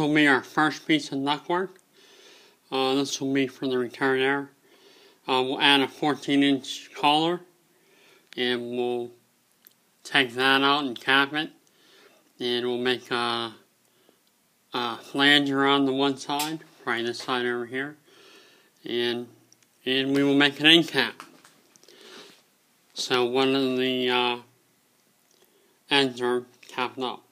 will be our first piece of ductwork. Uh, this will be for the return air. Uh, we'll add a 14 inch collar and we'll take that out and cap it and we'll make a, a flange around the one side, right this side over here, and and we will make an end cap. So one of the uh, ends are capped up.